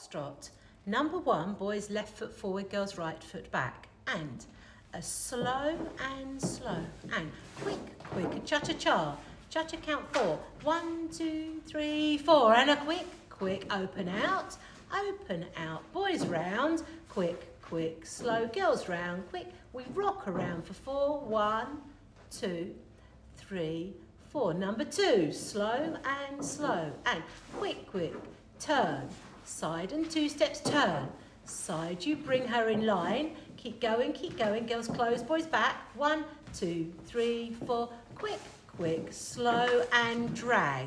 foxtrot. Number one, boys left foot forward, girls right foot back. And a slow and slow and quick, quick, cha-cha-cha. Cha-cha count four. One, two, three, four. And a quick, quick, open out, open out. Boys round, quick, quick, slow. Girls round, quick. We rock around for four. One, two, three, four. Number two, slow and slow. And quick, quick, turn. Side and two steps, turn. Side, you bring her in line. Keep going, keep going. Girls close, boys back. One, two, three, four. Quick, quick, slow and drag.